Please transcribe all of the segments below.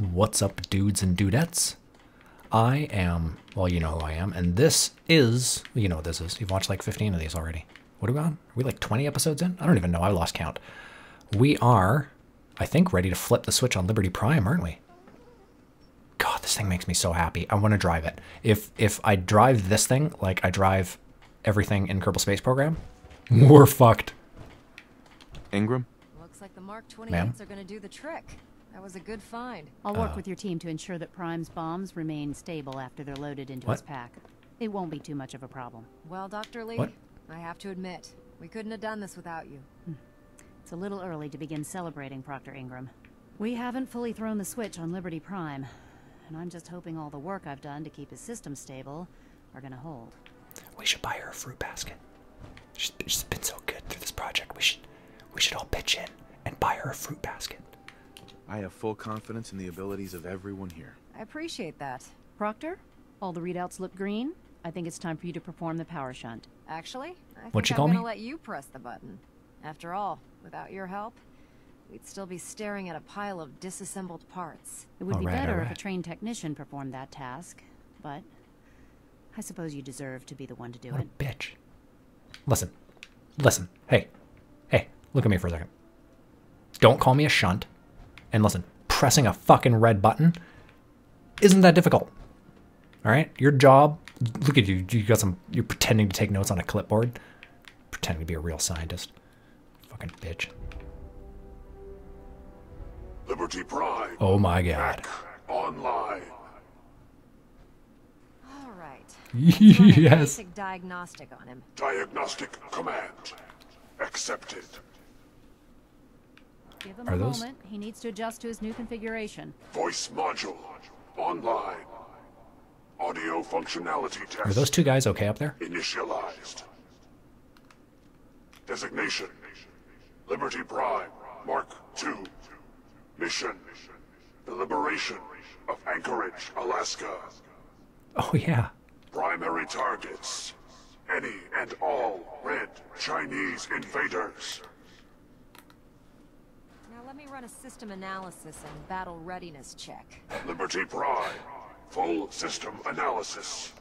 What's up, dudes and dudettes? I am, well, you know who I am, and this is, you know what this is. You've watched like 15 of these already. What are we on? Are we like 20 episodes in? I don't even know. I lost count. We are, I think, ready to flip the switch on Liberty Prime, aren't we? God, this thing makes me so happy. I want to drive it. If if I drive this thing like I drive everything in Kerbal Space Program, we're fucked. Ingram? Looks like the Mark Ma'am? 28s are gonna do the trick. That was a good find. I'll work uh. with your team to ensure that Prime's bombs remain stable after they're loaded into What? his pack. It won't be too much of a problem. Well, Dr. Lee, What? I have to admit, we couldn't have done this without you. Hmm. It's a little early to begin celebrating, Proctor Ingram. We haven't fully thrown the switch on Liberty Prime, and I'm just hoping all the work I've done to keep his system stable are gonna hold. We should buy her a fruit basket. She's, she's been so good through this project. We should we should all pitch in and buy her a fruit basket. I have full confidence in the abilities of everyone here. I appreciate that. Proctor, all the readouts look green. I think it's time for you to perform the power shunt. Actually, I think What'd you I'm call gonna me? let you press the button. After all, without your help, we'd still be staring at a pile of disassembled parts. It would be Alright, better if a trained technician performed that task, but I suppose you deserve to be the one to do What it. a bitch. Listen. Listen. Hey. Hey, look at me for a second. Don't call me a shunt. And listen, pressing a fucking red button isn't that difficult. All right? Your job, look at you. You got some you're pretending to take notes on a clipboard. Pretending to be a real scientist. Fucking bitch. Liberty Prime. Oh my god. Online. All right. Let's run a yes. Basic diagnostic on him. Diagnostic command. Accepted. Give him Are a those- moment. He needs to adjust to his new configuration. Voice module. Online. Audio functionality test. Are those two guys okay up there? Initialized. Designation. Liberty Prime. Mark II. Mission. The liberation of Anchorage, Alaska. Oh yeah. Primary targets. Any and all red Chinese invaders. Now let me run a system analysis and battle readiness check. Liberty Prime. Full system analysis.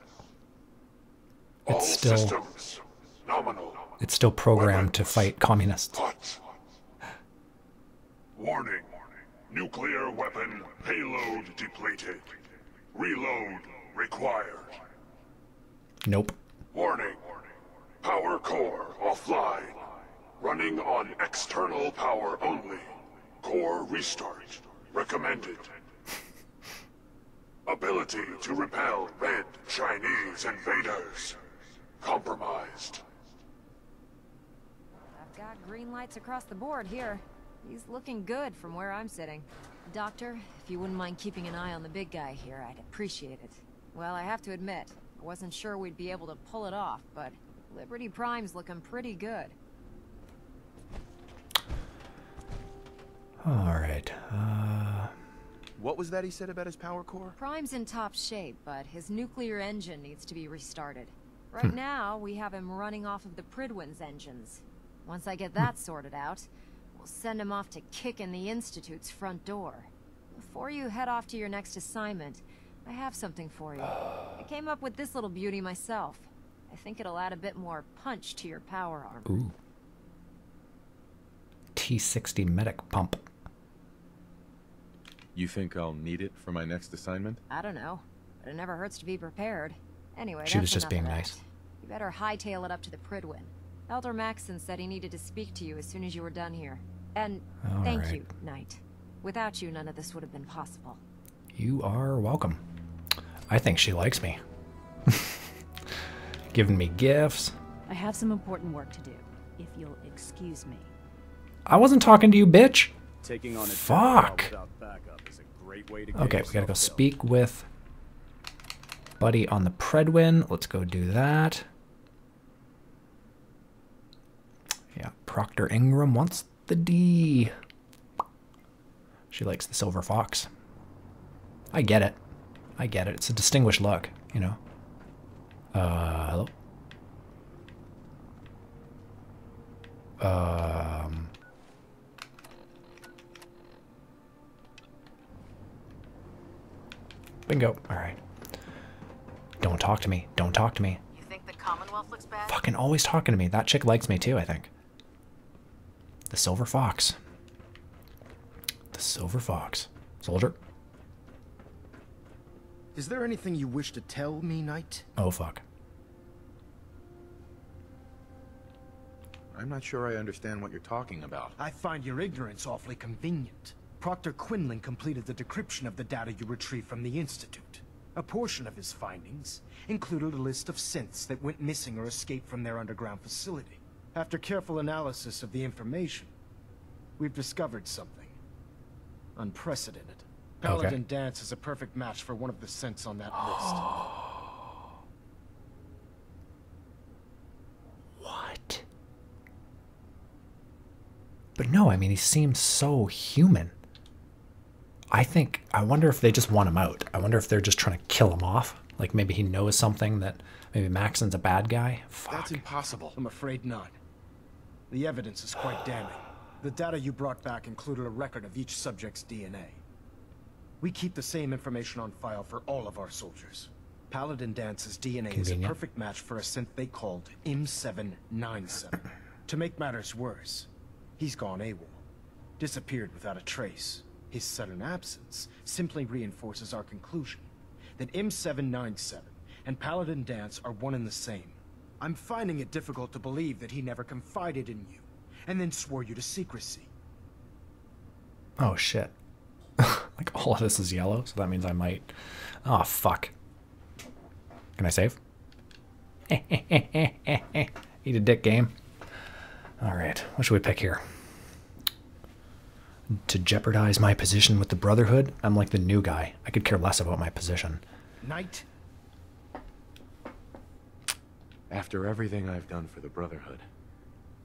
All It's still- systems. Nominal. It's still programmed to fight communists. Hot. Warning. Nuclear weapon payload depleted. Reload required. Nope. Warning. Power core offline. Running on external power only. Core restart. Recommended. Ability to repel red Chinese invaders. Compromised. I've got green lights across the board here. He's looking good from where I'm sitting. Doctor, if you wouldn't mind keeping an eye on the big guy here, I'd appreciate it. Well, I have to admit, I wasn't sure we'd be able to pull it off, but Liberty Prime's looking pretty good. All right. Uh, What was that he said about his power core? Prime's in top shape, but his nuclear engine needs to be restarted. Right now, we have him running off of the Pridwen's engines. Once I get that sorted out, we'll send him off to kick in the Institute's front door. Before you head off to your next assignment, I have something for you. I came up with this little beauty myself. I think it'll add a bit more punch to your power armor. ooh. T60 medic pump. You think I'll need it for my next assignment? I don't know, but it never hurts to be prepared. Anyway, She was just being nice. You better hightail it up to the Pridwen. Elder Maxson said he needed to speak to you as soon as you were done here. And All thank right. you, Knight. Without you, none of this would have been possible. You are welcome. I think she likes me. Giving me gifts. I have some important work to do, if you'll excuse me. I wasn't talking to you, bitch. Taking on a Fuck. general without backup is a great way to Okay, we gotta go speak with Buddy on the Pridwen. Let's go do that. Yeah, Proctor Ingram wants the D. She likes the silver fox. I get it. I get it. It's a distinguished look, you know. Uh, hello. Um. Bingo. All right. Don't talk to me. Don't talk to me. You think the Commonwealth looks bad? Fucking always talking to me. That chick likes me too, I think. The Silver Fox. The Silver Fox. Soldier. Is there anything you wish to tell me, Knight? Oh, fuck. I'm not sure I understand what you're talking about. I find your ignorance awfully convenient. Proctor Quinlan completed the decryption of the data you retrieved from the Institute. A portion of his findings included a list of synths that went missing or escaped from their underground facility. After careful analysis of the information, we've discovered something. Unprecedented. Paladin Danse is a perfect match for one of the synths on that list. What? But no, I mean, he seems so human. I think, I wonder if they just want him out. I wonder if they're just trying to kill him off. Like maybe he knows something that maybe Maxson's a bad guy. Fuck. That's impossible. I'm afraid not. The evidence is quite damning. The data you brought back included a record of each subject's DNA. We keep the same information on file for all of our soldiers. Paladin Danse's DNA is a perfect match for a synth they called M797. to make matters worse, he's gone AWOL. Disappeared without a trace. His sudden absence simply reinforces our conclusion that M797 and Paladin Danse are one and the same. I'm finding it difficult to believe that he never confided in you, and then swore you to secrecy. Oh shit. like all of this is yellow, so that means I might. Oh fuck. Can I save? Eat a dick game. Alright, what should we pick here? To jeopardize my position with the Brotherhood? I'm like the new guy. I could care less about my position. Knight, After everything I've done for the Brotherhood,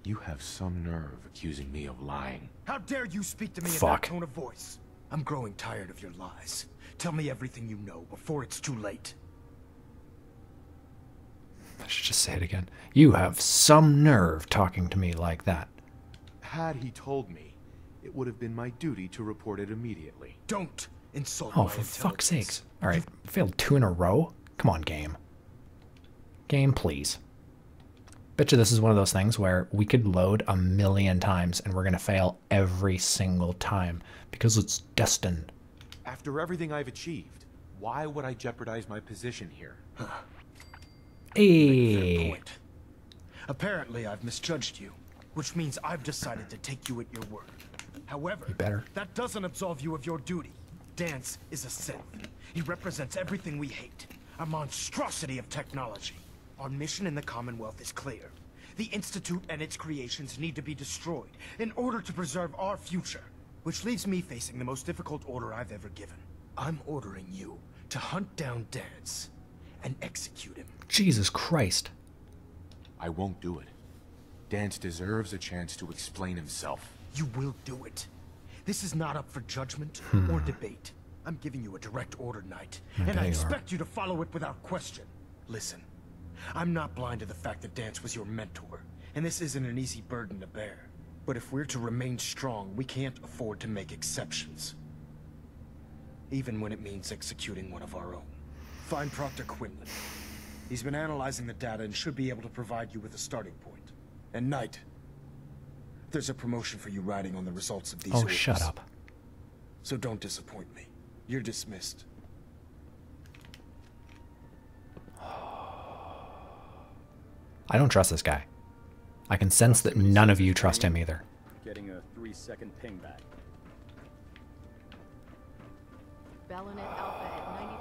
you have some nerve accusing me of lying. how dare you speak to me in Fuck. that tone of voice? I'm growing tired of your lies. Tell me everything you know before it's too late. I should just say it again. You have some nerve talking to me like that. Had he told me, it would have been my duty to report it immediately. Don't insult me. Oh, my for fuck's intelligence. sakes. Alright, failed two in a row? Come on, game. Game, please. Bet you this is one of those things where we could load a million times and we're gonna fail every single time because it's destined. After everything I've achieved, why would I jeopardize my position here? Hey. Apparently, I've misjudged you, which means I've decided to take you at your word. However, You better. that doesn't absolve you of your duty. Danse is a Sith. He represents everything we hate, a monstrosity of technology. Our mission in the Commonwealth is clear. The Institute and its creations need to be destroyed in order to preserve our future, which leaves me facing the most difficult order I've ever given. I'm ordering you to hunt down Danse and execute him. Jesus Christ. I won't do it. Danse deserves a chance to explain himself. You will do it. This is not up for judgment hmm. or debate. I'm giving you a direct order, Knight, I and I you are. expect you to follow it without question. Listen, I'm not blind to the fact that Danse was your mentor, and this isn't an easy burden to bear. But if we're to remain strong, we can't afford to make exceptions. Even when it means executing one of our own. Find Proctor Quinlan. He's been analyzing the data and should be able to provide you with a starting point. And Knight, there's a promotion for you riding on the results of these Oh, orders. shut up. So don't disappoint me. You're dismissed. I don't trust this guy. I can sense that none of you trust him either. Getting a three-second ping back. Ballonet Alpha at 93%.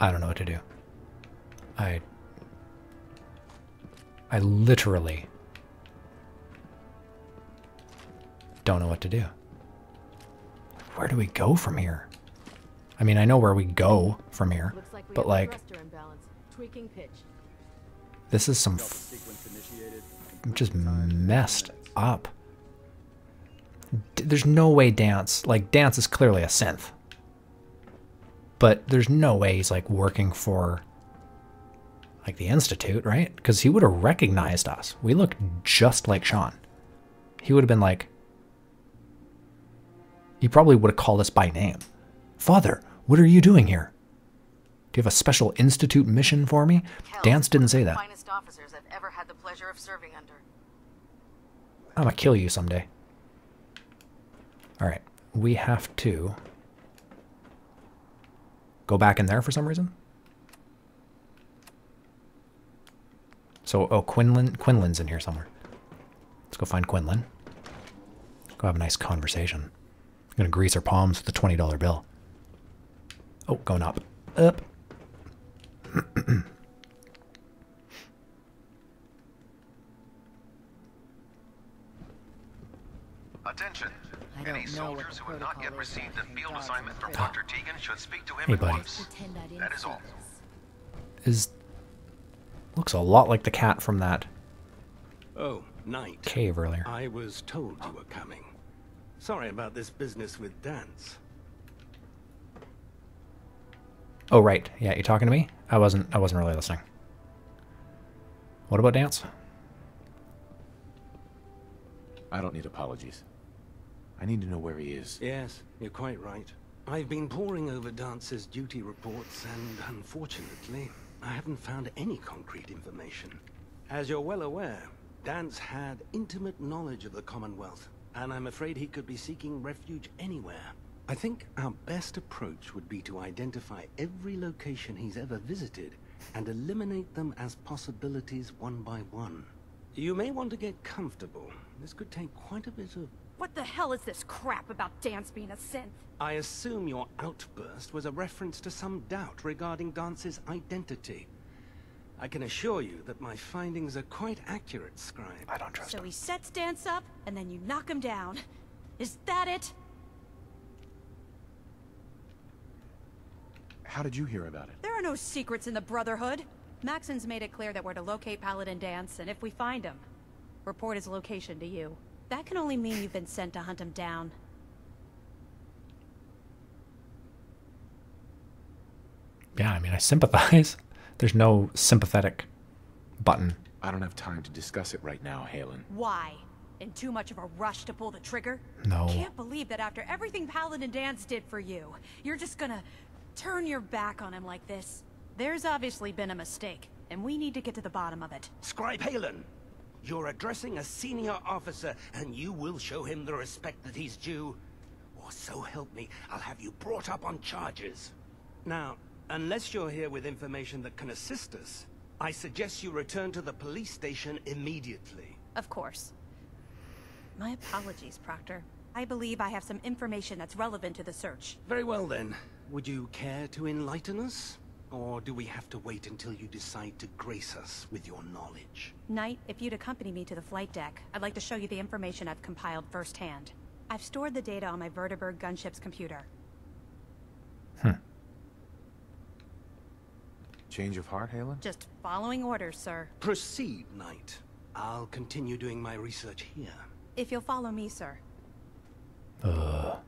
I don't know what to do. I. I literally don't know what to do. Where do we go from here? I mean, I know where we go from here, like but like, a thruster imbalance. Tweaking pitch. this is some Jump f- sequence initiated. just messed up. D- There's no way Danse, like, Danse is clearly a synth. But there's no way he's, like, working for, like, the Institute, right? Because he would have recognized us. We look just like Sean. he would have been like, he probably would have called us by name. Father, what are you doing here? Do you have a special institute mission for me? Kel, Danse didn't say that. Finest officers I've ever had the pleasure of serving under. I'm gonna kill you someday. Alright, we have to go back in there for some reason. So, oh, Quinlan, Quinlan's in here somewhere. Let's go find Quinlan. Go have a nice conversation. I'm gonna grease her palms with the $20 bill. Oh, going up. Up. Attention. I don't Any know soldiers who have not yet received the field assignment from prison. Dr. Tegan should speak to him Hey, at buddy. once. Pretend I didn't That is all. Is looks a lot like the cat from that Oh, Knight. cave earlier. I was told you were coming. Sorry about this business with Danse. Oh right, yeah, you talking to me? I wasn't. I wasn't really listening. What about dance? I don't need apologies. I need to know where he is. Yes, you're quite right. I've been poring over Danse's duty reports, and unfortunately, I haven't found any concrete information. As you're well aware, Dance had intimate knowledge of the Commonwealth, and I'm afraid he could be seeking refuge anywhere. I think our best approach would be to identify every location he's ever visited and eliminate them as possibilities one by one. You may want to get comfortable. This could take quite a bit of What the hell is this crap about Danse being a synth? I assume your outburst was a reference to some doubt regarding Danse's identity. I can assure you that my findings are quite accurate, Scribe. I don't trust So him. he sets Danse up, and then you knock him down. Is that it? How did you hear about it? There are no secrets in the Brotherhood. Maxson's made it clear that we're to locate Paladin Danse, and if we find him, report his location to you. That can only mean you've been sent to hunt him down. Yeah, I mean, I sympathize. There's no sympathetic button. I don't have time to discuss it right now, Haylen. Why? In too much of a rush to pull the trigger? No. I Can't believe that after everything Paladin Danse did for you, you're just gonna turn your back on him like this. There's obviously been a mistake, and we need to get to the bottom of it. Scribe Haylen! You're addressing a senior officer, and you will show him the respect that he's due. Or so help me, I'll have you brought up on charges. Now, unless you're here with information that can assist us, I suggest you return to the police station immediately. Of course. My apologies, Proctor. I believe I have some information that's relevant to the search. Very well then. Would you care to enlighten us? Or do we have to wait until you decide to grace us with your knowledge? Knight, if you'd accompany me to the flight deck, I'd like to show you the information I've compiled firsthand. I've stored the data on my Vertibird gunship's computer. Hmm. Change of heart, Haylen? Just following orders, sir. Proceed, Knight. I'll continue doing my research here. If you'll follow me, sir. All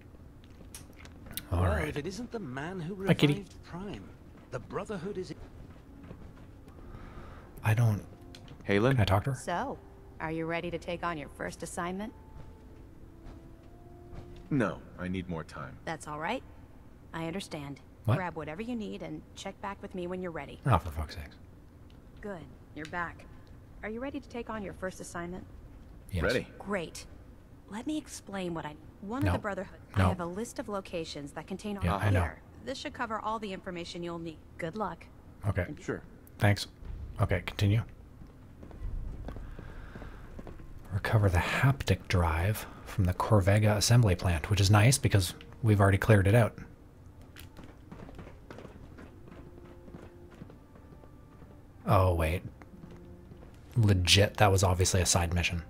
well, right. if it isn't the man who Hi, kitty. revived Prime, the Brotherhood is... I don't. Haylen? Can I talk to her? So, are you ready to take on your first assignment? No, I need more time. That's all right. I understand. What? Grab whatever you need and check back with me when you're ready. Oh, for fuck's sake. Good. You're back. Are you ready to take on your first assignment? Yes. Ready? Great. Let me explain what I One No. of the Brotherhood. No. I have a list of locations that contain all Yeah, I know. Here. This should cover all the information you'll need. Good luck. Okay. Sure. Thanks. Okay, continue. Recover the haptic drive from the Corvega assembly plant, which is nice because we've already cleared it out. Oh, wait. Legit, that was obviously a side mission.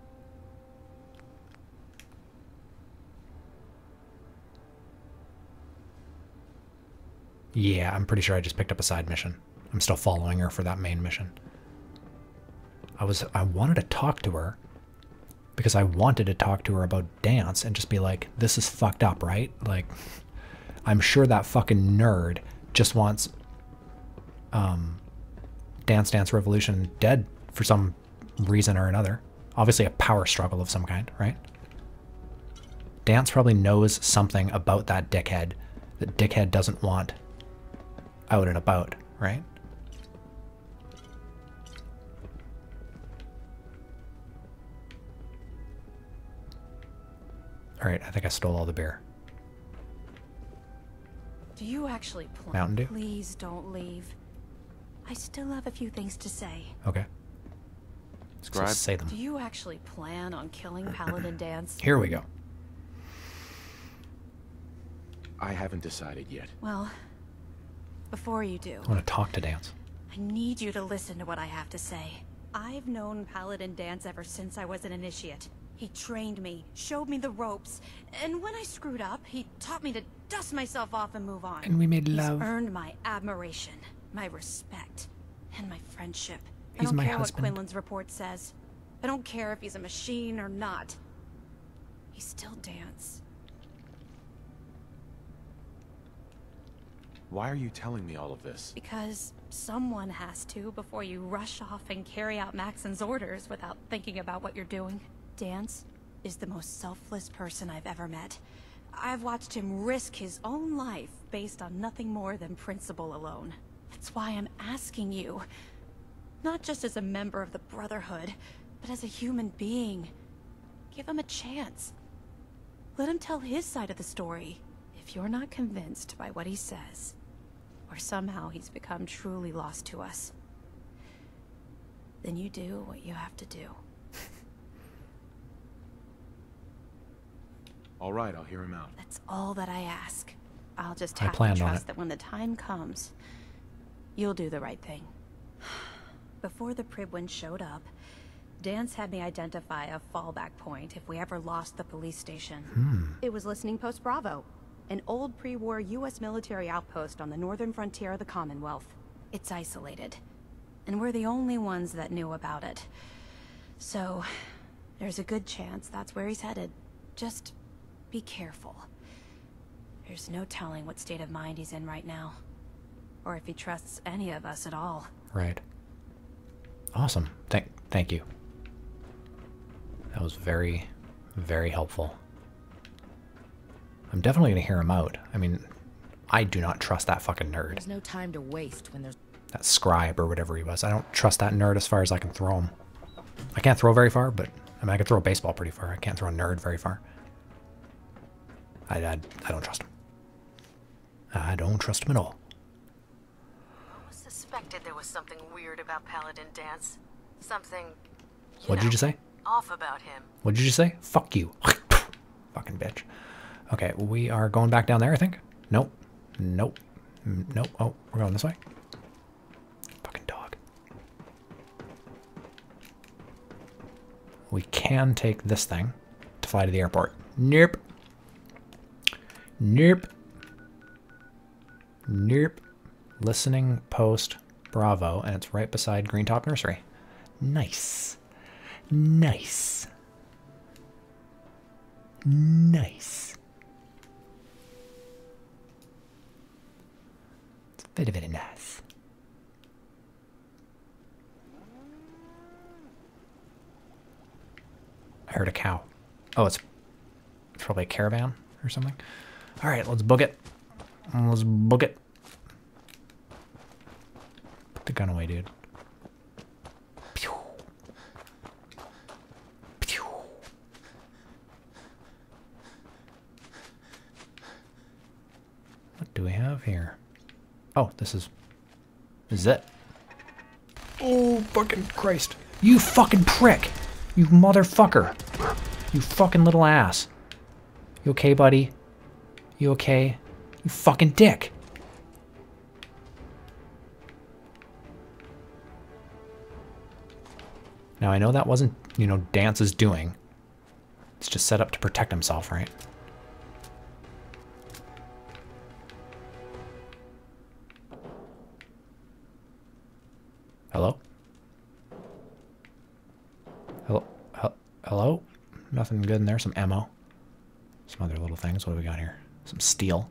Yeah, I'm pretty sure I just picked up a side mission. I'm still following her for that main mission. I was I wanted to talk to her because I wanted to talk to her about dance and just be like, this is fucked up, right? Like I'm sure that fucking nerd just wants um Dance Dance Revolution dead for some reason or another. Obviously a power struggle of some kind, right? Danse probably knows something about that dickhead that dickhead doesn't want out and about, right? All right, I think I stole all the beer. Do you actually plan? Mountain Dew? Please don't leave. I still have a few things to say. Okay. Scribe? So say them. Do you actually plan on killing Paladin Danse? Here we go. I haven't decided yet. Well, before you do, I want to talk to Danse. I need you to listen to what I have to say. I've known Paladin Danse ever since I was an initiate. He trained me, showed me the ropes, and when I screwed up, he taught me to dust myself off and move on. And we made love. He's earned my admiration, my respect, and my friendship. He's I don't my care husband. what Quinlan's report says. I don't care if he's a machine or not. He's still Danse. Why are you telling me all of this? Because someone has to before you rush off and carry out Maxson's orders without thinking about what you're doing. Danse is the most selfless person I've ever met. I've watched him risk his own life based on nothing more than principle alone. That's why I'm asking you. Not just as a member of the Brotherhood, but as a human being. Give him a chance. Let him tell his side of the story. If you're not convinced by what he says, or somehow he's become truly lost to us, then you do what you have to do. All right, I'll hear him out. That's all that I ask. I'll just I have to planned trust that when the time comes, you'll do the right thing. Before the Pridwen showed up, Danse had me identify a fallback point if we ever lost the police station. Hmm. It was Listening Post Bravo, an old pre-war U.S. military outpost on the northern frontier of the Commonwealth. It's isolated, and we're the only ones that knew about it. So, there's a good chance that's where he's headed. Just be careful. There's no telling what state of mind he's in right now. Or if he trusts any of us at all. Right. Awesome. Thank thank you. That was very, very helpful. I'm definitely gonna hear him out. I mean, I do not trust that fucking nerd. There's no time to waste when there's That scribe or whatever he was. I don't trust that nerd as far as I can throw him. I can't throw very far, but I mean I can throw a baseball pretty far. I can't throw a nerd very far. I, I, I don't trust him. I don't trust him at all. I suspected there was something weird about Paladin Danse. Something. You What'd know, you just say? Off about him. What did you just say? Fuck you. Fucking bitch. Okay, we are going back down there, I think. Nope. Nope. Nope. Oh, we're going this way. Fucking dog. We can take this thing to fly to the airport. Nope. Nope. Nope. Listening post Bravo, and it's right beside Green Top Nursery. Nice. Nice. Nice. Very, very nice. I heard a cow. Oh, it's, it's probably a caravan or something. All right, let's book it. Let's book it. Put the gun away, dude. Pew. Pew. What do we have here? Oh, this is. This is it. Oh, fucking Christ. You fucking prick. You motherfucker. You fucking little ass. You okay, buddy? You okay? You fucking dick. Now, I know that wasn't, you know, Danse's doing. It's just set up to protect himself, right? Hello? Hello? Hello? Nothing good in there. Some ammo. Some other little things. What do we got here? Some steel.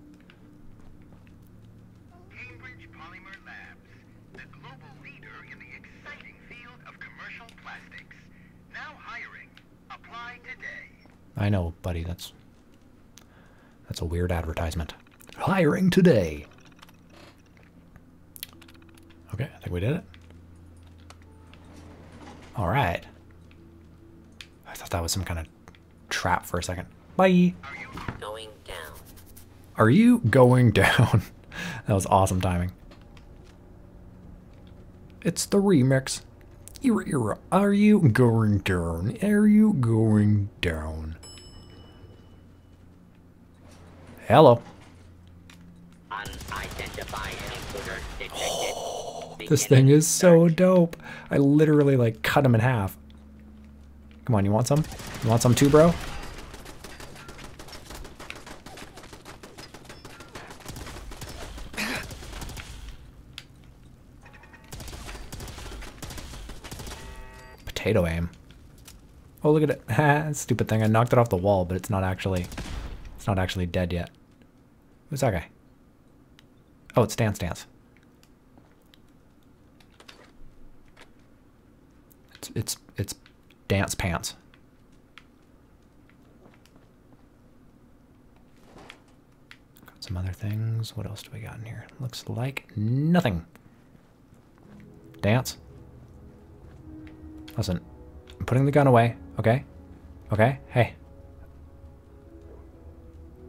I know, buddy. That's That's a weird advertisement. Hiring today. Okay, I think we did it. All right. I thought that was some kind of trap for a second. Bye. Are you Going down. Are you going down? that was awesome timing. It's the remix. Era, era. Are you going down? Are you going down? Hello. This thing is so dope. I literally like cut him in half. Come on, you want some? You want some too, bro? Potato aim. Oh, look at it. Ha, stupid thing. I knocked it off the wall, but it's not actually it's not actually dead yet. Who's that guy? Oh, it's Danse Danse. It's it's dance pants. Got some other things. What else do we got in here? Looks like nothing. Danse. Listen, I'm putting the gun away, okay? Okay? Hey.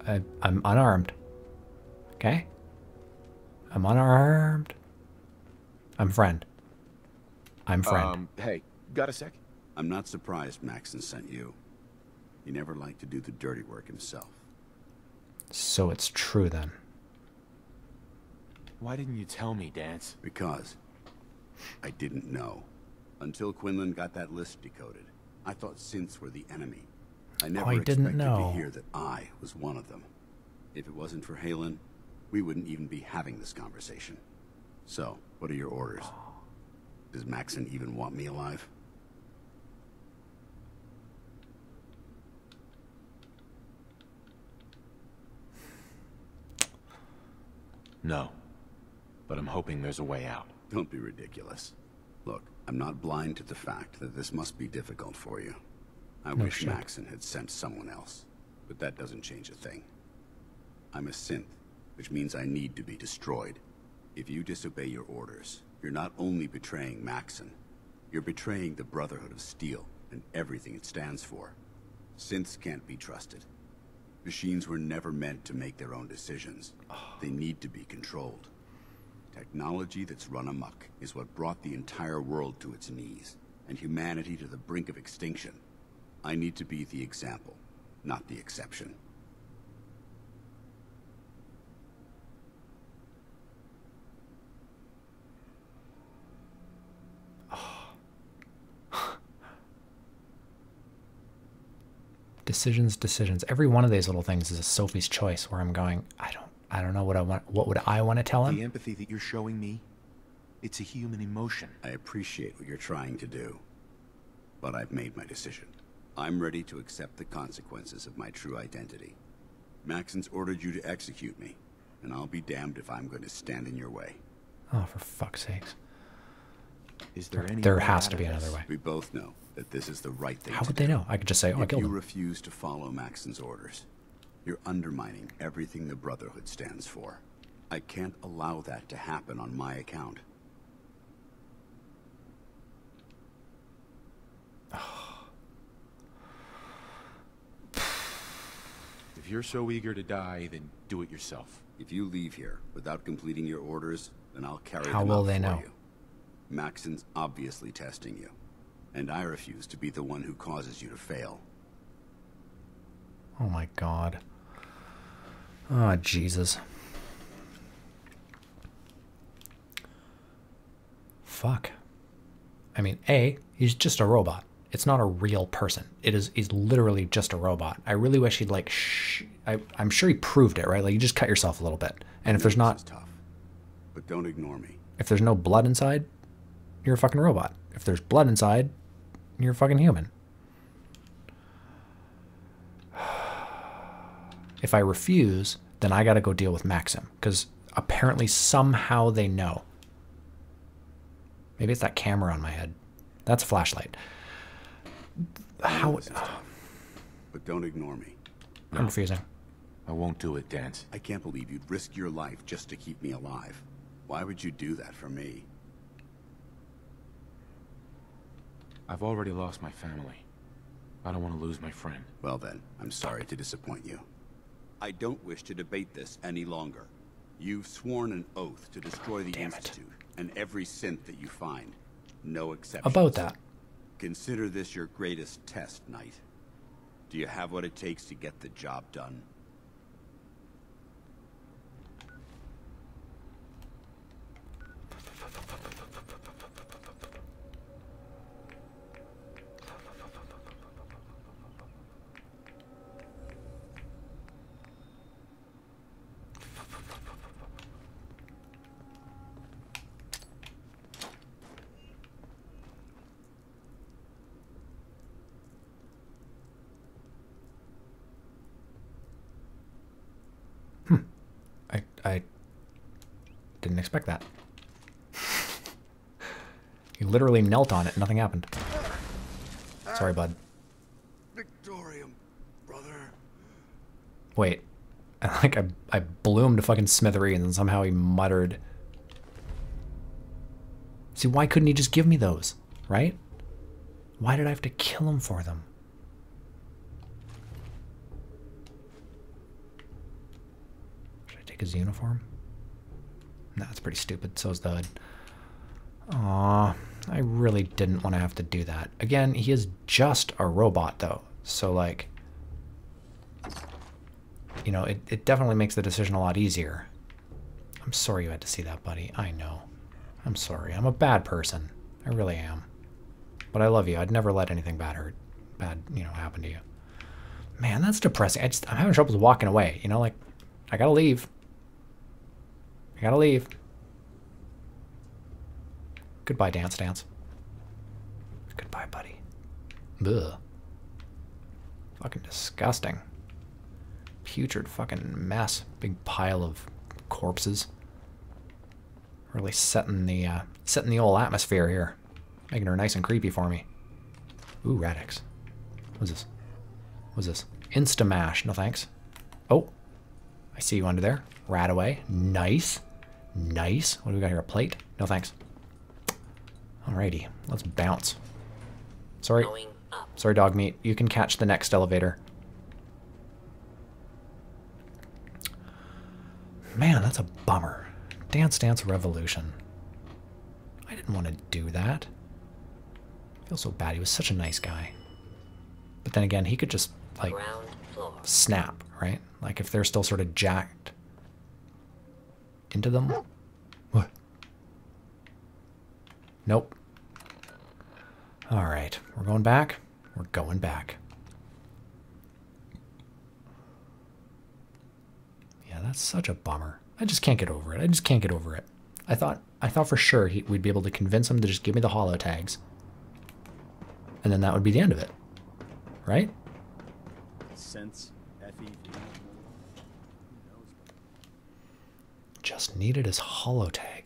I, I'm unarmed. Okay? I'm unarmed. I'm friend. I'm friend. Um, hey, got a sec? I'm not surprised Maxson sent you. He never liked to do the dirty work himself. So it's true then. Why didn't you tell me, Danse? Because I didn't know. Until Quinlan got that list decoded. I thought synths were the enemy. I oh, never I didn't expected know. to hear that I was one of them. If it wasn't for Haylen, we wouldn't even be having this conversation. So, what are your orders? Does Maxson even want me alive? No. But I'm hoping there's a way out. Don't be ridiculous. Look, I'm not blind to the fact that this must be difficult for you. I No wish shit. Maxson had sent someone else, but that doesn't change a thing. I'm a synth, which means I need to be destroyed. If you disobey your orders, you're not only betraying Maxson, you're betraying the Brotherhood of Steel and everything it stands for. Synths can't be trusted. Machines were never meant to make their own decisions. They need to be controlled. Technology that's run amok is what brought the entire world to its knees, and humanity to the brink of extinction. I need to be the example, not the exception. Decisions, decisions. Every one of these little things is a Sophie's choice where I'm going, I don't I don't know what I want what would I want to tell him? The empathy that you're showing me, it's a human emotion. I appreciate what you're trying to do, but I've made my decision. I'm ready to accept the consequences of my true identity. Maxson's ordered you to execute me, and I'll be damned if I'm going to stand in your way. Oh, for fuck's sakes. Is there any There has to be another way. We both know that this is the right thing How to would do. they know? I could just say, oh, I if killed you him. refuse to follow Maxson's orders, you're undermining everything the Brotherhood stands for. I can't allow that to happen on my account. If you're so eager to die, then do it yourself. If you leave here without completing your orders, then I'll carry How them will out they for know? you. Maxson's obviously testing you, and I refuse to be the one who causes you to fail. Oh my god. Oh Jesus. Fuck. I mean, A, he's just a robot. It's not a real person. It is he's literally just a robot. I really wish he'd like sh I, I'm sure he proved it, right? Like you just cut yourself a little bit. And if there's not tough. But don't ignore me. if there's no blood inside, you're a fucking robot. If there's blood inside, you're a fucking human. If I refuse, then I gotta go deal with Maxim. Because apparently somehow they know. Maybe it's that camera on my head. That's a flashlight. How tough, but don't ignore me. I'm refusing. I won't do it, Danse. I can't believe you'd risk your life just to keep me alive. Why would you do that for me? I've already lost my family. I don't want to lose my friend. Well then, I'm sorry to disappoint you. I don't wish to debate this any longer. You've sworn an oath to destroy the Institute and every synth that you find. No exceptions. About that. Consider this your greatest test, Knight. Do you have what it takes to get the job done? I I didn't expect that. you literally knelt on it, nothing happened. Sorry, bud. Victorium, brother. Wait. Like I I blew him to fucking smithereens and somehow he muttered. See, why couldn't he just give me those? Right? Why did I have to kill him for them? Should I take his uniform? Nah, that's pretty stupid. So's the hood. I really didn't want to have to do that. Again, he is just a robot, though. So, like, you know, it, it definitely makes the decision a lot easier. I'm sorry you had to see that, buddy. I know. I'm sorry. I'm a bad person. I really am. But I love you. I'd never let anything bad hurt, bad, you know, happen to you. Man, that's depressing. I just, I'm having trouble walking away. You know, like, I gotta leave. I gotta leave. Goodbye, Danse Danse. Goodbye, buddy. Ugh. Fucking disgusting. Putrid fucking mess. Big pile of corpses. Really setting the uh, setting the old atmosphere here. Making her nice and creepy for me. Ooh, Radix. What's this? What's this? Instamash. No thanks. Oh. I see you under there. Rat away. Nice. Nice. What do we got here? A plate? No thanks. Alrighty. Let's bounce. Sorry. Sorry, dog meat. You can catch the next elevator. Man, that's a bummer. Dance Dance Revolution. I didn't want to do that. I feel so bad. He was such a nice guy. But then again, he could just, like, snap, right? Like, if they're still sort of jacked into them. What? Nope. Alright, we're going back. We're going back. Yeah, that's such a bummer. I just can't get over it. I just can't get over it. I thought I thought for sure he, we'd be able to convince him to just give me the holotags. And then that would be the end of it. Right? Sense. Just needed his holotags.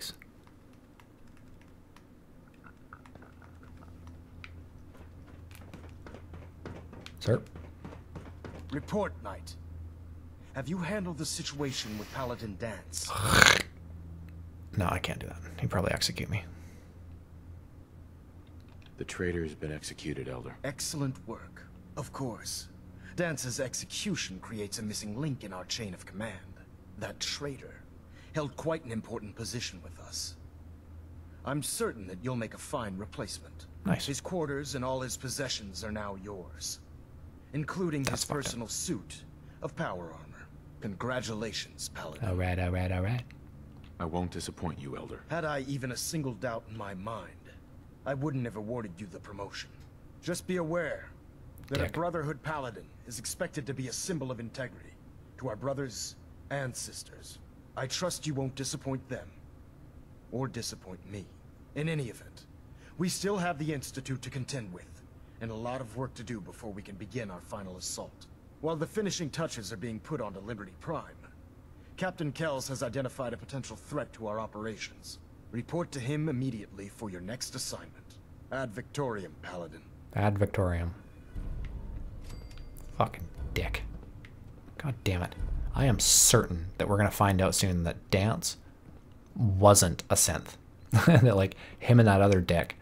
Sir? Report, Knight. Have you handled the situation with Paladin Danse? No, I can't do that. He'd probably execute me. The traitor's been executed, Elder. Excellent work. Of course. Danse's execution creates a missing link in our chain of command. That traitor held quite an important position with us. I'm certain that you'll make a fine replacement. Nice. His quarters and all his possessions are now yours, including his personal suit of power armor. Congratulations, Paladin. Alright, alright, alright. I won't disappoint you, Elder. Had I even a single doubt in my mind, I wouldn't have awarded you the promotion. Just be aware that a Brotherhood Paladin is expected to be a symbol of integrity to our brothers and sisters. I trust you won't disappoint them, or disappoint me. In any event, we still have the Institute to contend with, and a lot of work to do before we can begin our final assault. While the finishing touches are being put onto Liberty Prime, Captain Kells has identified a potential threat to our operations. Report to him immediately for your next assignment. Ad Victorium, Paladin. Ad Victorium. Fucking dick. God damn it. I am certain that we're going to find out soon that Danse wasn't a synth. that like him and that other dick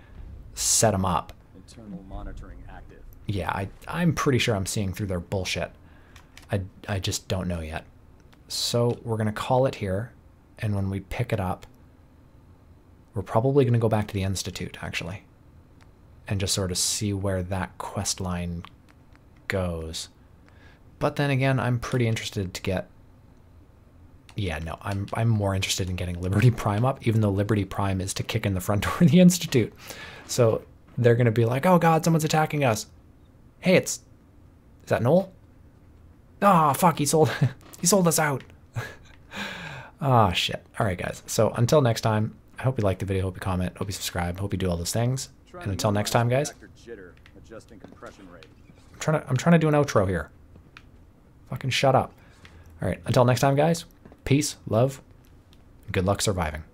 set him up. Internal monitoring active. Yeah, I I'm pretty sure I'm seeing through their bullshit. I I just don't know yet. So we're gonna call it here, and when we pick it up, we're probably gonna go back to the institute actually, and just sort of see where that quest line goes. But then again, I'm pretty interested to get. Yeah, no, I'm I'm more interested in getting Liberty Prime up, even though Liberty Prime is to kick in the front door of the Institute. So they're gonna be like, "Oh God, someone's attacking us." Hey, it's is that Noel? Ah, fuck, he sold he sold us out. Ah, shit. All right, guys. So until next time, I hope you like the video. Hope you comment. Hope you subscribe. Hope you do all those things. And until next time, guys. I'm trying to I'm trying to do an outro here. Fucking shut up. All right. Until next time, guys. Peace, love, good luck surviving.